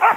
二